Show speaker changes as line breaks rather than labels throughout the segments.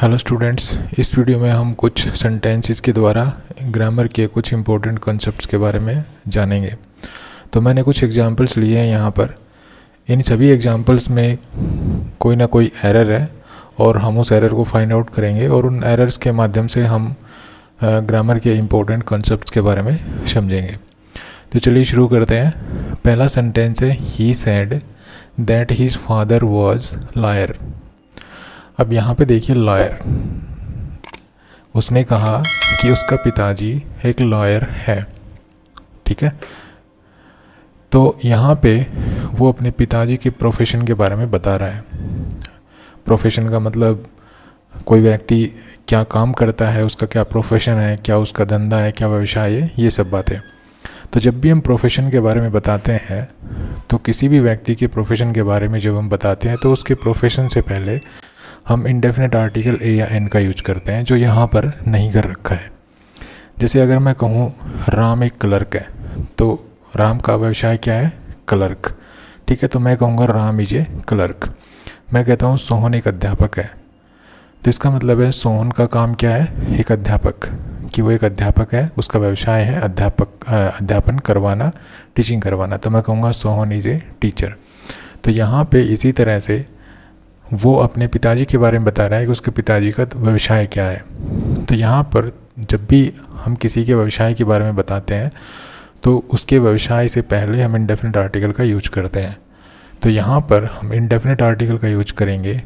Hello students इस video में हम कुछ सेंटेंसेस के द्वारा ग्रामर के कुछ इंपॉर्टेंट कॉन्सेप्ट्स के बारे में जानेंगे। तो मैंने कुछ एग्जांपल्स लिए हैं यहाँ पर। इन सभी एग्जांपल्स में कोई ना कोई एरर है और हम उस एरर को फाइंड आउट करेंगे और उन एरर्स के माध्यम से हम ग्रामर के इम्पोर्टेंट कॉन्सेप्ट्स के बारे में समझेंगे। तो चलिए शुरू करते हैं। पहला सेंटेंस है he said that his father was liar अब यहाँ पे देखिए लॉयर उसने कहा कि उसका पिताजी एक लॉयर है, ठीक है? तो यहाँ पे वो अपने पिताजी के प्रोफेशन के बारे में बता रहा है। प्रोफेशन का मतलब कोई व्यक्ति क्या काम करता है, उसका क्या प्रोफेशन है, क्या उसका धंधा है, क्या व्यवसाय है, ये सब बातें। तो जब भी हम प्रोफेशन के बारे में बताते हैं तो किसी भी व्यक्ति के प्रोफेशन के बारे में जब हम बताते हैं तो उसके प्रोफेशन से पहले हम इंडेफिनेट आर्टिकल ए या एन का यूज़ करते हैं, जो यहाँ पर नहीं कर रखा है। जैसे अगर मैं कहूँ, राम एक क्लर्क है तो राम का व्यवसाय क्या है? क्लर्क ठीक है तो मैं कहूँगा राम इज़ ए क्लर्क मैं कहता हूँ, सोहन एक अध्यापक है। तो इसका मतलब है, सोहन का काम क्या है? एक अध्यापक। कि वो एक अध्यापक है, उसका व्यवसाय है अध्यापक अध्यापन करवाना टीचिंग करवाना। तो मैं कहूँगा, सोहन इज़ ए टीचर। तो यहाँ पे इसी तरह से वो अपने पिताजी के बारे में बता रहा है कि उसके पिताजी का व्यवसाय क्या है। तो यहाँ पर जब भी हम किसी के व्यवसाय के बारे में बताते हैं तो उसके व्यवसाय से पहले हम इंडेफिनेट आर्टिकल का यूज़ करते हैं। तो यहाँ पर हम इंडेफिनेट आर्टिकल का यूज़ करेंगे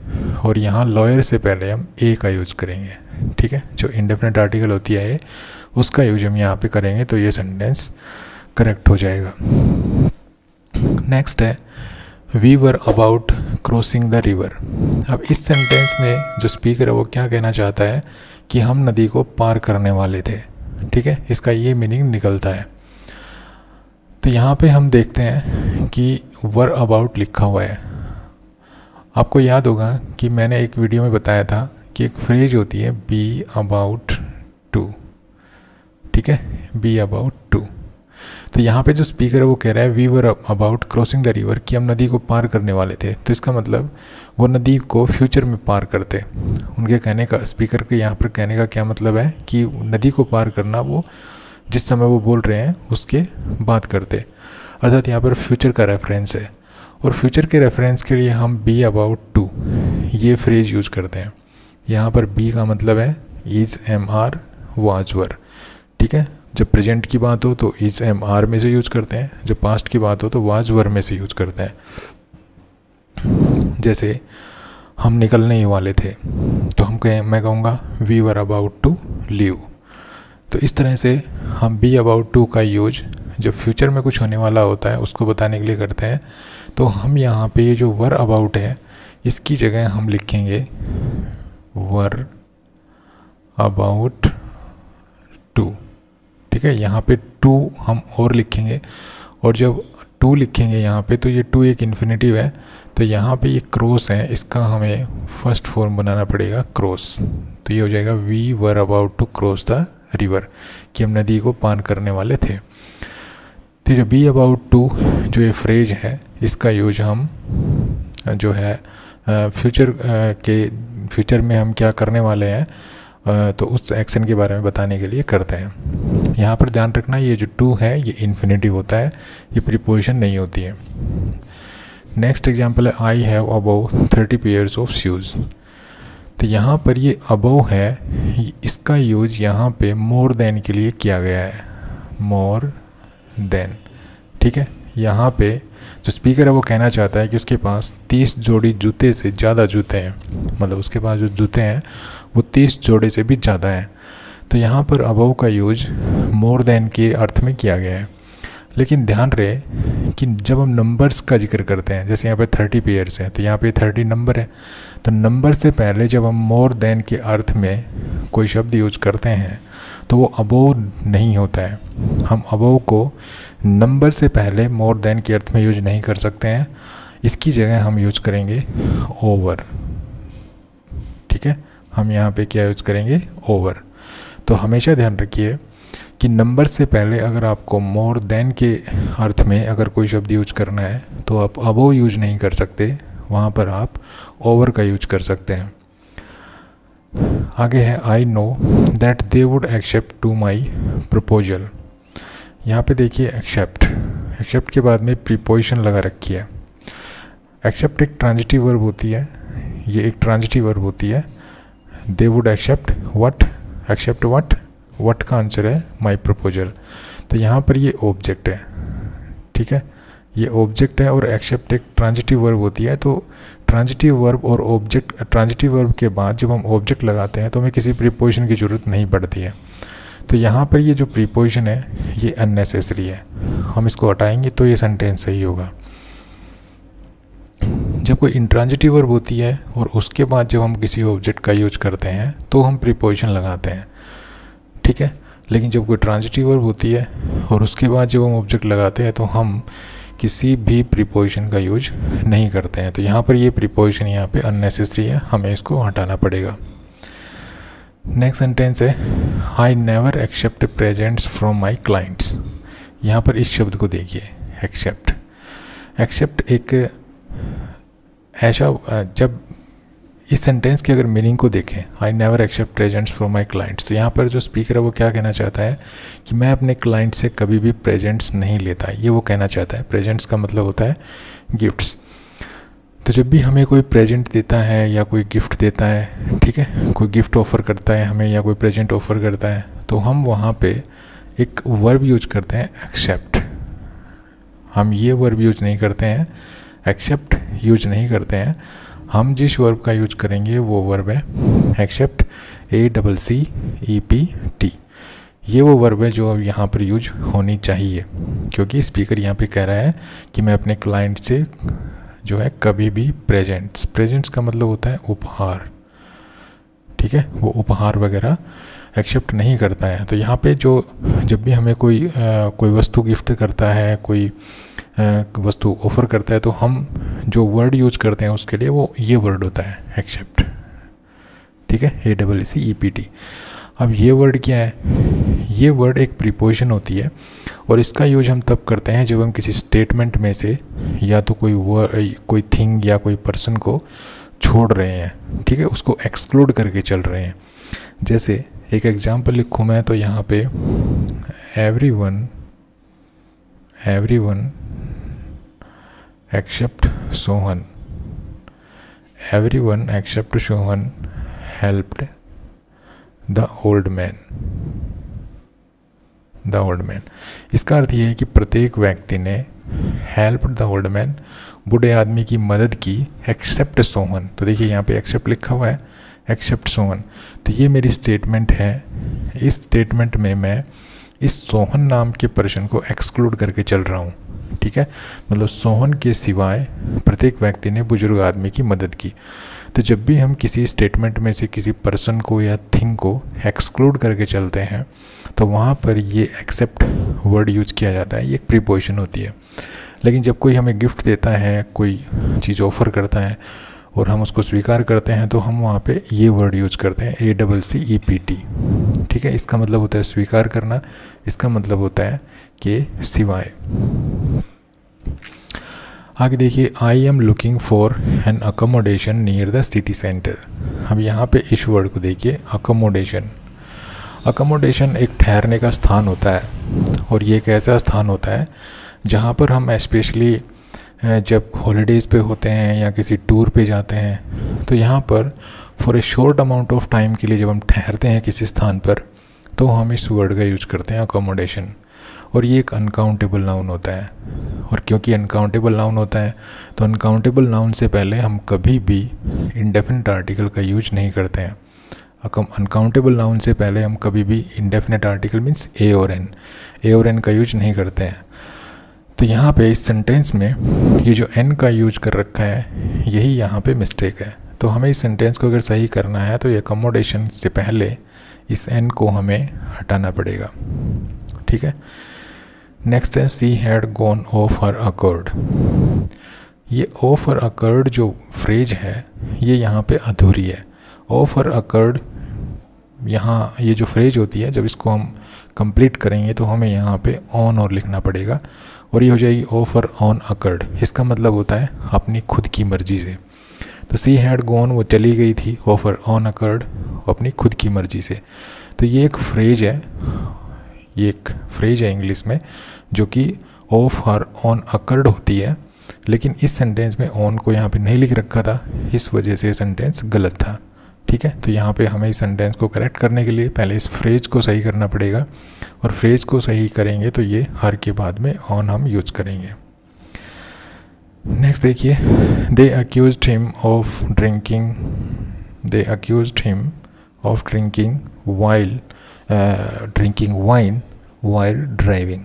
और यहाँ लॉयर से पहले हम ए का यूज़ करेंगे, ठीक है? जो इंडेफिनेट आर्टिकल होती है, उसका यूज़ हम यहाँ पे करेंगे तो ये सेंटेंस करेक्ट हो जाएगा। नेक्स्ट है we were about crossing the river अब इस सेंटेंस में जो स्पीकर है, वो क्या कहना चाहता है कि हम नदी को पार करने वाले थे? ठीक है? इसका ये मीनिंग निकलता है। तो यहाँ पे हम देखते हैं कि वर अबाउट लिखा हुआ है। आपको याद होगा कि मैंने एक वीडियो में बताया था कि एक फ्रेज होती है बी अबाउट टू ठीक है? बी अबाउट टू तो यहाँ पे जो स्पीकर है, वो कह रहा है we were about crossing the river कि हम नदी को पार करने वाले थे। तो इसका मतलब वो नदी को फ्यूचर में पार करते। उनके कहने का स्पीकर के यहाँ पर कहने का क्या मतलब है कि नदी को पार करना, वो जिस समय वो बोल रहे हैं, उसके बात करते। अर्थात यहाँ पर फ्यूचर का रेफरेंस है। और फ्यूचर के रेफरेंस के लिए हम बी अबाउट टू ये फ्रेज यूज़ करते हैं। यहाँ पर बी का मतलब है इज़ एम आर वाजवर ठीक है? जब प्रेजेंट की बात हो तो इज़ एम आर में से यूज़ करते हैं, जब पास्ट की बात हो तो वाज वर में से यूज़ करते हैं। जैसे, हम निकलने ही वाले थे तो हम कहें, मैं कहूँगा we were about to leave तो इस तरह से हम बी अबाउट टू का यूज़ जब फ्यूचर में कुछ होने वाला होता है, उसको बताने के लिए करते हैं तो हम यहाँ पे ये जो वर अबाउट है, इसकी जगह हम लिखेंगे वर अबाउट टू ठीक है, यहाँ पे टू हम और लिखेंगे। और जब टू लिखेंगे यहाँ पे तो ये टू एक इन्फिनेटिव है। तो यहाँ पे ये क्रॉस है, इसका हमें फ़र्स्ट फॉर्म बनाना पड़ेगा क्रॉस तो ये हो जाएगा we were about to cross the river कि हम नदी को पार करने वाले थे। तो जो बी अबाउट टू जो ये फ्रेज है, इसका यूज़ हम, जो है फ्यूचर के फ्यूचर में हम क्या करने वाले हैं? तो उस एक्शन के बारे में बताने के लिए करते हैं। यहाँ पर ध्यान रखना, ये जो टू है, ये इन्फिनेटिव होता है, ये प्रिपोजिशन नहीं होती है। नेक्स्ट एग्ज़ाम्पल है I have above thirty pairs of shoes तो यहाँ पर ये अबव है, इसका यूज़ यहाँ पे मोर देन के लिए किया गया है। मोर देन ठीक है? यहाँ पे जो स्पीकर है वो कहना चाहता है कि उसके पास तीस जोड़ी जूते से ज़्यादा जूते हैं। मतलब उसके पास जो जूते हैं, वो तीस जोड़े से भी ज़्यादा हैं। तो यहाँ पर अबव का यूज़ मोर देन के अर्थ में किया गया है। लेकिन ध्यान रहे कि जब हम नंबर्स का ज़िक्र करते हैं, जैसे यहाँ पे थर्टी पेयर्स हैं तो यहाँ पे थर्टी नंबर है। तो नंबर से पहले जब हम मोर देन के अर्थ में कोई शब्द यूज़ करते हैं तो वो अबोव नहीं होता है। हम अबोव को नंबर से पहले मोर देन के अर्थ में यूज़ नहीं कर सकते हैं। इसकी जगह हम यूज़ करेंगे ओवर ठीक है? हम यहाँ पे क्या यूज़ करेंगे? ओवर तो हमेशा ध्यान रखिए कि नंबर से पहले अगर आपको मोर देन के अर्थ में अगर कोई शब्द यूज़ करना है तो आप अबो यूज़ नहीं कर सकते। वहाँ पर आप ओवर का यूज़ कर सकते हैं। आगे है I know that they would accept to my proposal यहाँ पे देखिए एक्सेप्ट एक्सेप्ट के बाद में प्रीपोजिशन लगा रखी है। एक्सेप्ट एक ट्रांजिटिव वर्ब होती है। ये एक ट्रांजिटिव वर्ब होती है। They would accept what accept what what का आंसर है? माई प्रपोजल तो यहाँ पर ये ऑब्जेक्ट है। ठीक है? ये ऑब्जेक्ट है और एक्सेप्ट एक ट्रांजिटिव वर्ब होती है। तो ट्रांजिटिव वर्ब और ऑब्जेक्ट ट्रांजिटिव वर्ब के बाद जब हम ऑब्जेक्ट लगाते हैं तो हमें किसी प्रीपोजिशन की ज़रूरत नहीं पड़ती है। तो यहाँ पर ये जो प्रीपोजिशन है, ये अननेसेसरी है। हम इसको हटाएँगे तो ये सेंटेंस सही होगा। जब कोई इंट्रांजिटिव वर्ब होती है और उसके बाद जब हम किसी ऑब्जेक्ट का यूज़ करते हैं तो हम प्रीपोजिशन लगाते हैं। ठीक है? लेकिन जब कोई ट्रांजिटिव वर्ब होती है और उसके बाद जब हम ऑब्जेक्ट लगाते हैं तो हम किसी भी प्रीपोजिशन का यूज़ नहीं करते हैं। तो यहाँ पर ये प्रीपोजिशन यहाँ पे अननेसेसरी है, हमें इसको हटाना पड़ेगा। नेक्स्ट सेंटेंस है I never accept presents from my clients यहाँ पर इस शब्द को देखिए एक्सेप्ट एक्सेप्ट एक ऐसा, जब इस सेंटेंस की अगर मीनिंग को देखें I never accept presents from my clients तो यहाँ पर जो स्पीकर है, वो क्या कहना चाहता है? कि मैं अपने क्लाइंट से कभी भी प्रेजेंट्स नहीं लेता। ये वो कहना चाहता है। प्रेजेंट्स का मतलब होता है गिफ्ट्स तो जब भी हमें कोई प्रेजेंट देता है या कोई गिफ्ट देता है, ठीक है? कोई गिफ्ट ऑफ़र करता है हमें या कोई प्रेजेंट ऑफ़र करता है तो हम वहाँ पे एक वर्ब यूज़ करते हैं एक्सेप्ट हम ये वर्ब यूज़ नहीं करते हैं एक्सेप्ट यूज़ नहीं करते हैं. हम जिस वर्ब का यूज़ करेंगे, वो वर्ब है accept A double C E P T ये वो वर्ब है जो अब यहाँ पर यूज़ होनी चाहिए, क्योंकि स्पीकर यहाँ पे कह रहा है कि मैं अपने क्लाइंट से जो है कभी भी प्रेजेंट्स प्रेजेंट्स का मतलब होता है उपहार। ठीक है? वो उपहार वगैरह एक्सेप्ट नहीं करता है। तो यहाँ पे जो जब भी हमें कोई आ, कोई वस्तु गिफ्ट करता है कोई आ, वस्तु ऑफ़र करता है तो हम जो वर्ड यूज़ करते हैं उसके लिए वो ये वर्ड होता है एक्सेप्ट ठीक है? A double C E P T अब ये वर्ड क्या है? ये वर्ड एक प्रीपोजिशन होती है। और इसका यूज़ हम तब करते हैं जब हम किसी स्टेटमेंट में से या तो कोई वर्ड कोई थिंग या कोई पर्सन को छोड़ रहे हैं, ठीक है उसको एक्सक्लूड करके चल रहे हैं जैसे एक एग्जांपल लिखूँ मैं तो यहाँ पे everyone everyone except Sohan everyone except Sohan helped the old man. The old man इसका अर्थ ये है कि प्रत्येक व्यक्ति ने हेल्प द ओल्ड मैन बूढ़े आदमी की मदद की एक्सेप्ट सोहन. तो देखिए यहाँ पे एक्सेप्ट लिखा हुआ है एक्सेप्ट सोहन. तो ये मेरी स्टेटमेंट है. इस स्टेटमेंट में मैं इस सोहन नाम के पर्सन को एक्सक्लूड करके चल रहा हूँ. ठीक है? मतलब सोहन के सिवाय प्रत्येक व्यक्ति ने बुज़ुर्ग आदमी की मदद की. तो जब भी हम किसी स्टेटमेंट में से किसी पर्सन को या थिंग को एक्सक्लूड करके चलते हैं तो वहाँ पर ये एक्सेप्ट वर्ड यूज़ किया जाता है, ये एक प्रीपोजिशन होती है। लेकिन जब कोई हमें गिफ्ट देता है, कोई चीज़ ऑफ़र करता है और हम उसको स्वीकार करते हैं तो हम वहाँ पे ये वर्ड यूज़ करते हैं A double C E P T ठीक है? इसका मतलब होता है स्वीकार करना, इसका मतलब होता है कि सिवाय। आगे देखिए I am looking for an accommodation near the city centre अब यहाँ पे इस वर्ड को देखिए अकोमोडेशन अकोमोडेशन एक ठहरने का स्थान होता है और ये एक ऐसा स्थान होता है जहाँ पर हम स्पेशली जब हॉलीडेज़ पे होते हैं या किसी टूर पे जाते हैं तो यहाँ पर for a short amount of time के लिए जब हम ठहरते हैं किसी स्थान पर तो हम इस वर्ड का यूज़ करते हैं अकोमोडेशन और ये एक अनकाउंटेबल नाउन होता है। और क्योंकि अनकाउंटेबल नाउन होता है तो अनकाउंटेबल नाउन से पहले हम कभी भी इंडेफिनेट आर्टिकल का यूज़ नहीं करते हैं। अनकाउंटेबल नाउन से पहले हम कभी भी इंडेफिनेट आर्टिकल मीन्स ए और एन ए और एन का यूज़ नहीं करते हैं। तो यहाँ पे इस सेंटेंस में ये जो एन का यूज़ कर रखा है, यही यहाँ पे मिस्टेक है। तो हमें इस सेंटेंस को अगर सही करना है तो ये अकोमोडेशन से पहले इस एन को हमें हटाना पड़ेगा। ठीक है? नेक्स्ट है she had gone of her accord ये ऑफ़ हर अकर्ड जो फ्रेज है, ये यहाँ पे अधूरी है। ऑफ़ हर अकर्ड यहाँ ये जो फ्रेज होती है, जब इसको हम कंप्लीट करेंगे तो हमें यहाँ पे ऑन और लिखना पड़ेगा। और ये हो जाएगी ऑफ़र ऑन अकर्ड इसका मतलब होता है अपनी खुद की मर्ज़ी से। तो सी हैड गोन वो चली गई थी ऑफ़र ऑन अकर्ड अपनी खुद की मर्ज़ी से। तो ये एक फ्रेज है, ये एक फ्रेज है इंग्लिश में, जो कि ऑफ़ हर ऑन अकर्ड होती है, लेकिन इस सेंटेंस में ऑन को यहाँ पे नहीं लिख रखा था, इस वजह से सेंटेंस गलत था। ठीक है? तो यहाँ पे हमें इस सेंटेंस को करेक्ट करने के लिए पहले इस फ्रेज को सही करना पड़ेगा और फ्रेज को सही करेंगे तो ये हर के बाद में ऑन हम यूज़ करेंगे। नेक्स्ट देखिए they accuse him of drinking they accuse him of drinking while drinking wine while driving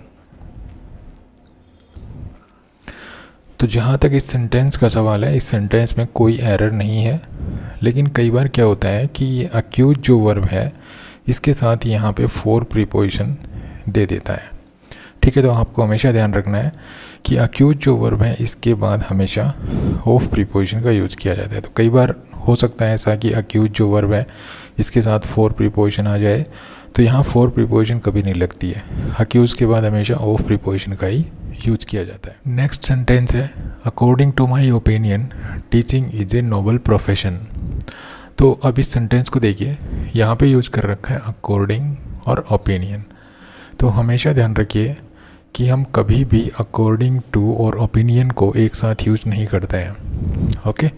तो जहाँ तक इस सेंटेंस का सवाल है, इस सेंटेंस में कोई एरर नहीं है, लेकिन कई बार क्या होता है कि ये अक्यूज जो वर्ब है, इसके साथ यहाँ पे फोर प्रीपोजिशन दे देता है। ठीक है तो आपको हमेशा ध्यान रखना है कि अक्यूज जो वर्ब है, इसके बाद हमेशा ऑफ़ प्रीपोजिशन का यूज़ किया जाता है। तो कई बार हो सकता है ऐसा कि अक्यूज जो वर्ब है, इसके साथ फोर प्रीपोजिशन आ जाए तो यहाँ फोर प्रीपोजिशन कभी नहीं लगती है। अक्यूज के बाद हमेशा ऑफ़ प्रीपोजिशन का ही यूज़ किया जाता है। नेक्स्ट सेंटेंस है according to my opinion teaching is a noble profession तो अब इस सेंटेंस को देखिए, यहाँ पे यूज़ कर रखा है अकॉर्डिंग और ओपिनियन तो हमेशा ध्यान रखिए कि हम कभी भी अकॉर्डिंग टू और ओपिनियन को एक साथ यूज़ नहीं करते हैं। ओके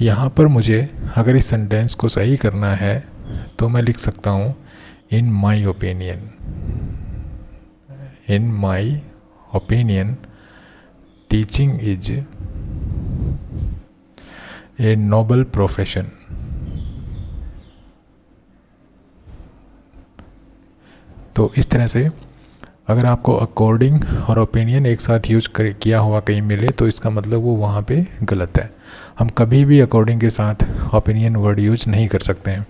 यहाँ पर मुझे अगर इस सेंटेंस को सही करना है तो मैं लिख सकता हूँ in my opinion in my opinion, teaching is a noble profession. तो इस तरह से अगर आपको अकॉर्डिंग और ओपिनियन एक साथ यूज़ कर किया हुआ कहीं मिले तो इसका मतलब वो वहाँ पे गलत है हम कभी भी अकॉर्डिंग के साथ ओपिनियन वर्ड यूज़ नहीं कर सकते हैं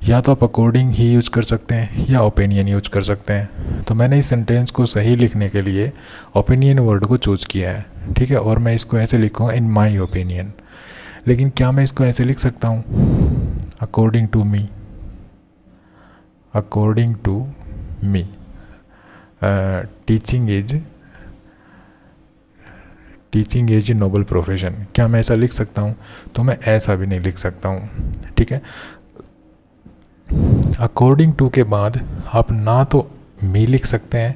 या तो आप अकॉर्डिंग ही यूज़ कर सकते हैं, या ओपिनियन यूज़ कर सकते हैं। तो मैंने इस सेंटेंस को सही लिखने के लिए ओपिनियन वर्ड को चूज़ किया है, ठीक है? और मैं इसको ऐसे लिखूँगा इन माई ओपिनियन लेकिन क्या मैं इसको ऐसे लिख सकता हूँ? According to me according to me teaching is teaching is noble profession क्या मैं ऐसा लिख सकता हूँ? तो मैं ऐसा भी नहीं लिख सकता हूँ, ठीक है? अकॉर्डिंग टू के बाद, आप ना तो मी लिख सकते हैं,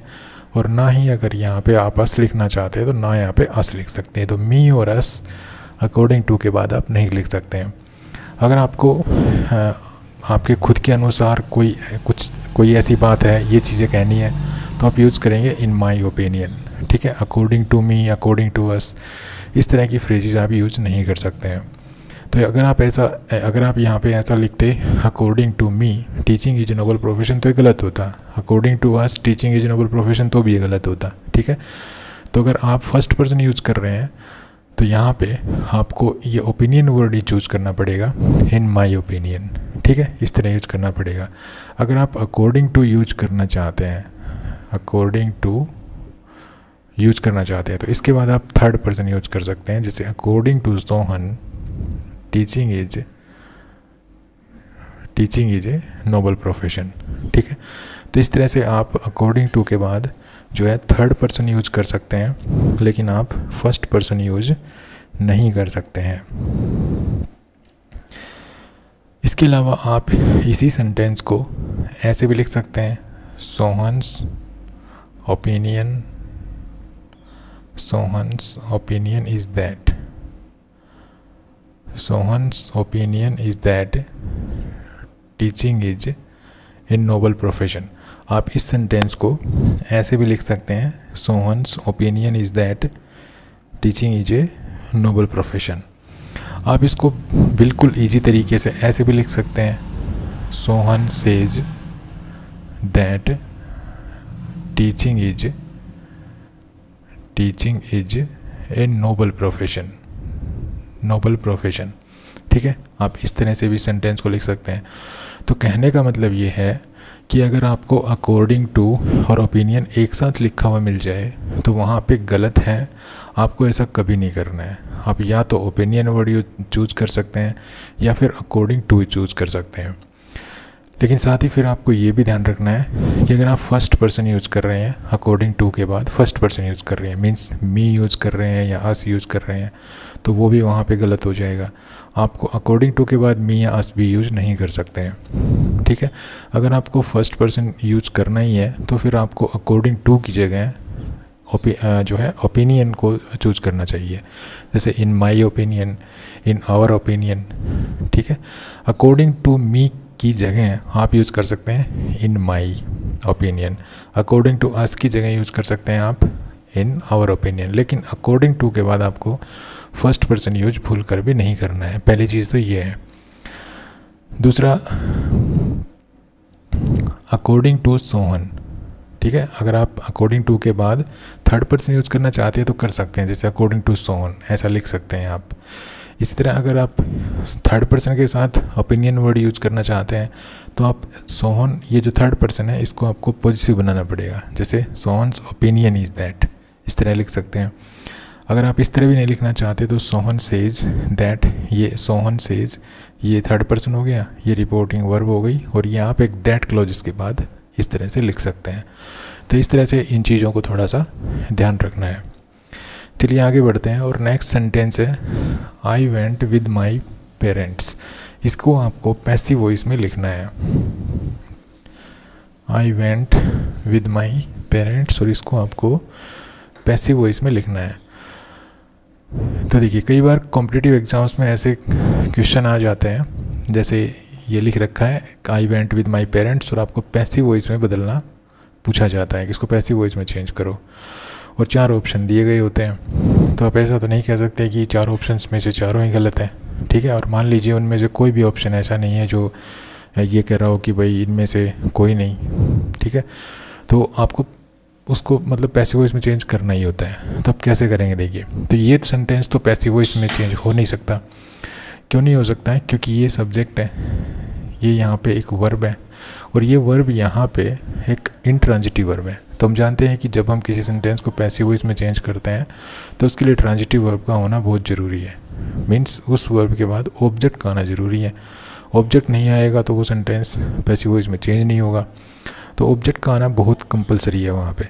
और ना ही अगर यहाँ पे आप अस लिखना चाहते हैं तो ना यहाँ पे अस लिख सकते हैं। तो मी और अस अकॉर्डिंग टू के बाद आप नहीं लिख सकते हैं। अगर आपको आपके खुद के अनुसार कोई, कुछ, कोई ऐसी बात है, ये चीज़ें कहनी है तो आप यूज़ करेंगे इन माई ओपिनियन ठीक है? According to me according to us इस तरह की फ्रेजेज आप यूज़ नहीं कर सकते हैं। तो अगर आप ऐसा अगर आप यहाँ पे ऐसा लिखते according to me teaching is noble profession तो ये गलत होता। According to us teaching is noble profession तो भी ये गलत होता। ठीक है? तो अगर आप फ़र्स्ट पर्सन यूज़ कर रहे हैं तो यहाँ पे आपको ये ओपिनियन वर्ड ही चूज़ करना पड़ेगा इन माई ओपिनियन ठीक है? इस तरह यूज़ करना पड़ेगा। अगर आप अकॉर्डिंग टू यूज़ करना चाहते हैं अकॉर्डिंग टू यूज़ करना चाहते हैं तो इसके बाद आप थर्ड पर्सन यूज़ कर सकते हैं, जैसे according to Sohan teaching is teaching is a noble profession ठीक है? तो इस तरह से आप अकॉर्डिंग टू के बाद जो है थर्ड पर्सन यूज़ कर सकते हैं, लेकिन आप फ़र्स्ट पर्सन यूज़ नहीं कर सकते हैं। इसके अलावा आप इसी सेंटेंस को ऐसे भी लिख सकते हैं Sohan's opinion Sohan's opinion is that Sohan's opinion is that teaching is a noble profession. आप इस सेंटेंस को ऐसे भी लिख सकते हैं Sohan's opinion is that teaching is a noble profession आप इसको बिल्कुल इजी तरीके से ऐसे भी लिख सकते हैं Sohan says that teaching is teaching is a noble profession noble profession. ठीक है? आप इस तरह से भी सेंटेंस को लिख सकते हैं। तो कहने का मतलब ये है कि अगर आपको अकॉर्डिंग टू और ओपिनियन एक साथ लिखा हुआ मिल जाए तो वहाँ पे गलत है। आपको ऐसा कभी नहीं करना है। आप या तो ओपिनियन वर्ड चूज़ कर सकते हैं, या फिर अकॉर्डिंग टू चूज़ कर सकते हैं। लेकिन साथ ही फिर आपको ये भी ध्यान रखना है कि अगर आप फ़र्स्ट पर्सन यूज़ कर रहे हैं अकॉर्डिंग टू के बाद फ़र्स्ट पर्सन यूज़ कर रहे हैं मीन्स मी यूज़ कर रहे हैं या अस यूज़ कर रहे हैं तो वो भी वहाँ पे गलत हो जाएगा। आपको अकॉर्डिंग टू के बाद मी या अस भी यूज़ नहीं कर सकते हैं। ठीक है? अगर आपको फ़र्स्ट पर्सन यूज़ करना ही है तो फिर आपको अकॉर्डिंग टू की जगह जो है ओपिनियन को चूज़ करना चाहिए। जैसे in my opinion in our opinion ठीक है? अकॉर्डिंग टू मी की जगह आप यूज़ कर सकते हैं in my opinion according to us की जगह यूज़ कर सकते हैं आप इन आवर ओपिनियन लेकिन अकॉर्डिंग टू के बाद आपको फ़र्स्ट पर्सन यूज़ भूल कर भी नहीं करना है। पहली चीज़ तो ये है। दूसरा अकॉर्डिंग टू सोहन ठीक है? अगर आप अकॉर्डिंग टू के बाद थर्ड पर्सन यूज़ करना चाहते हैं तो कर सकते हैं, जैसे अकॉर्डिंग टू सोहन ऐसा लिख सकते हैं आप। इसी तरह अगर आप थर्ड पर्सन के साथ ओपिनियन वर्ड यूज़ करना चाहते हैं तो आप सोहन ये जो थर्ड पर्सन है, इसको आपको पॉजिटिव बनाना पड़ेगा। जैसे सोहन्स ओपिनियन इज़ दैट इस तरह लिख सकते हैं। अगर आप इस तरह भी नहीं लिखना चाहते तो सोहन सेज दैट ये सोहन सेज ये थर्ड पर्सन हो गया, ये रिपोर्टिंग वर्ब हो गई, और ये आप एक दैट क्लोज के बाद इस तरह से लिख सकते हैं। तो इस तरह से इन चीज़ों को थोड़ा सा ध्यान रखना है। चलिए आगे बढ़ते हैं और नेक्स्ट सेंटेंस है I went with my parents इसको आपको पैसिव वॉइस में लिखना है। I went with my parents और इसको आपको पैसिव वॉइस में लिखना है। तो देखिए, कई बार कॉम्पिटिटिव एग्ज़ाम्स में ऐसे क्वेश्चन आ जाते हैं। जैसे ये लिख रखा है I went with my parents और आपको पैसिव वॉइस में बदलना पूछा जाता है कि इसको पैसिव वॉइस में चेंज करो। और चार ऑप्शन दिए गए होते हैं। तो आप ऐसा तो नहीं कह सकते कि चार ऑप्शन में से चारों ही गलत हैं। ठीक है, और मान लीजिए उनमें से कोई भी ऑप्शन ऐसा नहीं है जो ये कह रहा हो कि भाई इनमें से कोई नहीं। ठीक है तो आपको उसको मतलब पैसिव वॉइस में चेंज करना ही होता है। तो आप कैसे करेंगे देखिए तो ये सेंटेंस तो पैसिव वॉइस में चेंज हो नहीं सकता। क्यों नहीं हो सकता है? क्योंकि ये सब्जेक्ट है, ये यहाँ पे एक वर्ब है, और ये वर्ब यहाँ पे एक इंट्रांजिटिव वर्ब है। तो हम जानते हैं कि जब हम किसी सेंटेंस को पैसिव वॉइस में चेंज करते हैं तो उसके लिए ट्रांजिटिव वर्ब का होना बहुत ज़रूरी है। मीन्स उस वर्ब के बाद ऑब्जेक्ट का आना ज़रूरी है। ऑब्जेक्ट नहीं आएगा तो वो सेंटेंस पैसिव वॉइस में चेंज नहीं होगा। तो ऑब्जेक्ट का आना बहुत कंपलसरी है वहाँ पे।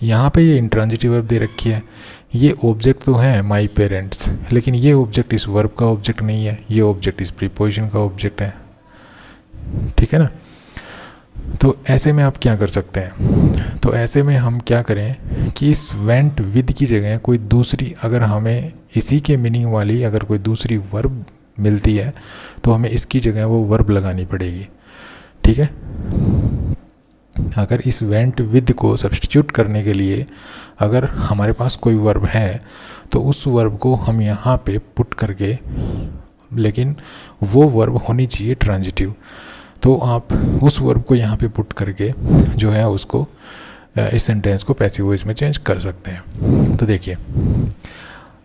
यहाँ पे ये इंट्रांजिटिव वर्ब दे रखी है। ये ऑब्जेक्ट तो है माई पेरेंट्स लेकिन ये ऑब्जेक्ट इस वर्ब का ऑब्जेक्ट नहीं है। ये ऑब्जेक्ट इस प्रीपोजिशन का ऑब्जेक्ट है। ठीक है ना? तो ऐसे में आप क्या कर सकते हैं? तो ऐसे में हम क्या करें कि इस वेंट विद की जगह कोई दूसरी, अगर हमें इसी के मीनिंग वाली अगर कोई दूसरी वर्ब मिलती है तो हमें इसकी जगह वो वर्ब लगानी पड़ेगी। ठीक है? अगर इस वेंट विद को सब्सटीट्यूट करने के लिए अगर हमारे पास कोई वर्ब है तो उस वर्ब को हम यहाँ पे पुट करके, लेकिन वो वर्ब होनी चाहिए ट्रांजिटिव तो आप उस वर्ब को यहाँ पे पुट करके जो है उसको इस सेंटेंस को पैसिव वॉइस में चेंज कर सकते हैं। तो देखिए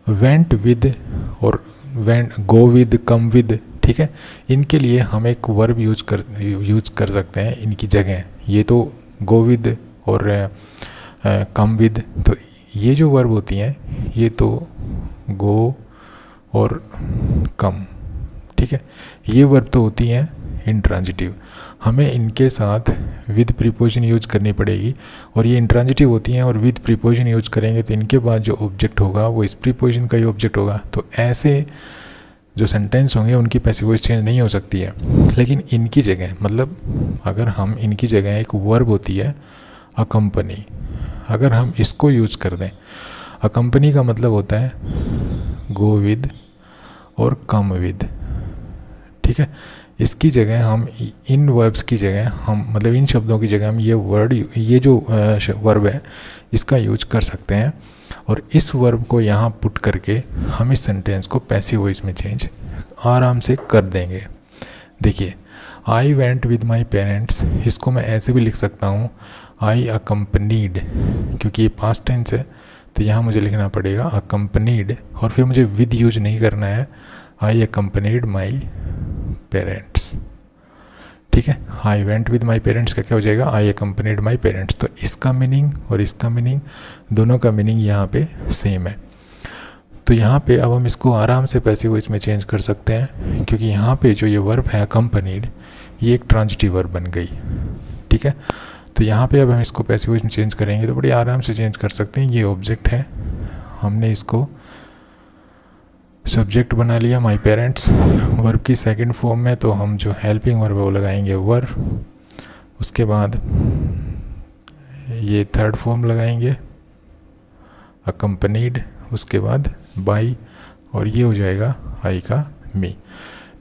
वेंट विद और went go with come with ठीक है? इनके लिए हम एक वर्ब यूज़ कर यूज़ कर सकते हैं, इनकी जगह। ये तो गो विद और कम विद तो ये जो वर्ब होती हैं, ये तो गो और कम ठीक है? ये वर्ब तो होती हैं इंट्रांजिटिव हमें इनके साथ विद प्रीपोजिशन यूज़ करनी पड़ेगी। और ये इंट्रांजिटिव होती हैं और विद प्रीपोजिशन यूज़ करेंगे तो इनके बाद जो ऑब्जेक्ट होगा, वो इस प्रीपोजिशन का ही ऑब्जेक्ट होगा। तो ऐसे जो सेंटेंस होंगे, उनकी पैसिव वॉइस चेंज नहीं हो सकती है। लेकिन इनकी जगह मतलब अगर हम इनकी जगह एक वर्ब होती है अकम्पनी अगर हम इसको यूज़ कर दें अ कंपनी का मतलब होता है गो विद और कम विद ठीक है? इसकी जगह हम इन वर्ब्स की जगह हम मतलब इन शब्दों की जगह हम ये वर्ड ये जो वर्ब है, इसका यूज़ कर सकते हैं। और इस वर्ब को यहाँ पुट करके हम इस सेंटेंस को पैसिव वॉइस में चेंज आराम से कर देंगे। देखिए I went with my parents इसको मैं ऐसे भी लिख सकता हूँ आई अकम्पनीड क्योंकि ये पास्ट टेंस है तो यहाँ मुझे लिखना पड़ेगा अकम्पनीड और फिर मुझे विद यूज़ नहीं करना है। आई अकम्पनीड माई पेरेंट्स ठीक है? I went with my parents का क्या हो जाएगा? आई अकम्पनीड माई पेरेंट्स तो इसका मीनिंग और इसका मीनिंग दोनों का मीनिंग यहाँ पे सेम है। तो यहाँ पे अब हम इसको आराम से पैसे वो इसमें चेंज कर सकते हैं, क्योंकि यहाँ पे जो ये वर्ब है अकम्पनीड ये एक ट्रांजिटिव वर्ब बन गई। ठीक है? तो यहाँ पे अब हम इसको पैसे में चेंज करेंगे तो बड़ी आराम से चेंज कर सकते हैं। ये ऑब्जेक्ट है। हमने इसको सब्जेक्ट बना लिया माई पेरेंट्स वर्ब की सेकंड फॉर्म में तो हम जो हेल्पिंग वर्ब वो लगाएँगे वर। उसके बाद ये थर्ड फॉर्म लगाएँगे अकम्पनीड उसके बाद बाई और ये हो जाएगा आई का मी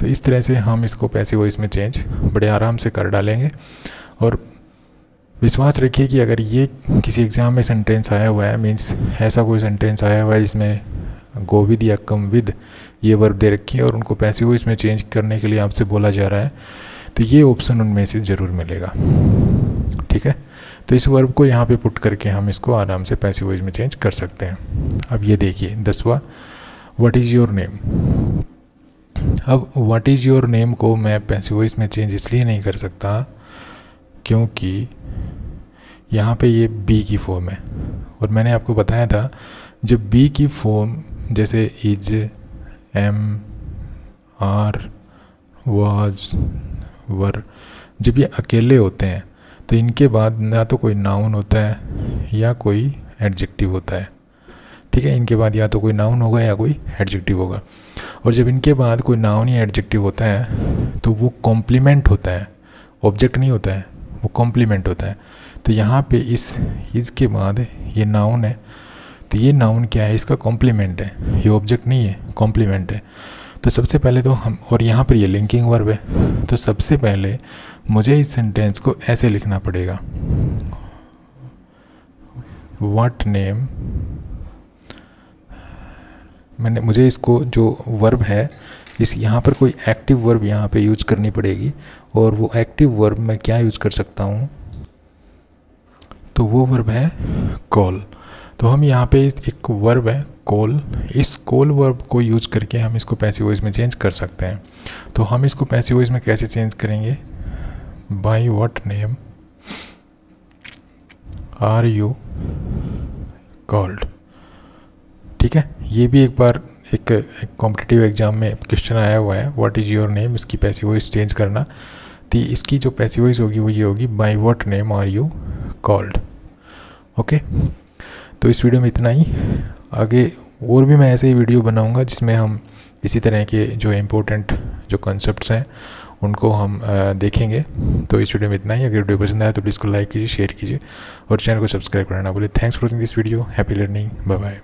तो इस तरह से हम इसको पैसे वॉइस में चेंज बड़े आराम से कर डालेंगे। और विश्वास रखिए कि अगर ये किसी एग्ज़ाम में सेंटेंस आया हुआ है मीन्स ऐसा कोई सेंटेंस आया हुआ है जिसमें गोविद या कम विद ये वर्ब दे रखी है और उनको पैसे वो इसमें चेंज करने के लिए आपसे बोला जा रहा है। तो ये ऑप्शन उनमें से ज़रूर मिलेगा। ठीक है? तो इस वर्ब को यहाँ पे पुट करके हम इसको आराम से पैसे वॉइस में चेंज कर सकते हैं। अब ये देखिए, दसवा व्हाट इज़ योर नेम अब व्हाट इज़ योर नेम को मैं पैसे वॉइस में चेंज इसलिए नहीं कर सकता क्योंकि यहाँ पे ये बी की फॉर्म है। और मैंने आपको बताया था, जब बी की फॉर्म जैसे is, am, are, was, were. जब ये अकेले होते हैं तो इनके बाद ना तो कोई नाउन होता है, या कोई एडजेक्टिव होता है। ठीक है, इनके बाद या तो कोई नाउन होगा, या कोई एडजेक्टिव होगा। और जब इनके बाद कोई नाउन या एडजेक्टिव होता है तो वो कॉम्प्लीमेंट होता है। ऑब्जेक्ट नहीं होता है, वो कॉम्प्लीमेंट होता है। तो यहाँ पे इस, इसके बाद ये नाउन है तो ये नाउन क्या है? इसका कॉम्प्लीमेंट है। ये ऑब्जेक्ट नहीं है कॉम्प्लीमेंट है। तो सबसे पहले तो हम, और यहाँ पर ये लिंकिंग वर्ब है तो सबसे पहले मुझे इस सेंटेंस को ऐसे लिखना पड़ेगा। वट नेम मैंने, मुझे इसको जो वर्ब है, इस यहाँ पर कोई एक्टिव वर्ब यहाँ पे यूज़ करनी पड़ेगी। और वो एक्टिव वर्ब मैं क्या यूज़ कर सकता हूँ? तो वो वर्ब है कॉल तो हम यहाँ पे एक वर्ब है कॉल इस कॉल वर्ब को यूज़ करके हम इसको पैसिव वॉइस में चेंज कर सकते हैं। तो हम इसको पैसिव वॉइस में कैसे चेंज करेंगे? By what name are you called ठीक है? ये भी एक बार एक, एक कॉम्पिटिटिव एग्ज़ाम में क्वेश्चन आया हुआ है। व्हाट इज़ योर नेम इसकी पैसिव वॉइस चेंज करना। तो इसकी जो पैसिव वॉइस होगी वो ये होगी by what name are you called okay तो इस वीडियो में इतना ही। आगे और भी मैं ऐसे ही वीडियो बनाऊँगा जिसमें हम इसी तरह के जो इम्पोर्टेंट जो कॉन्सेप्ट हैं, उनको हम देखेंगे। तो इस वीडियो में इतना ही। अगर वीडियो पसंद आया तो प्लीज़ को लाइक कीजिए शेयर कीजिए और चैनल को सब्सक्राइब करना बोले thanks for watching this video happy learning bye bye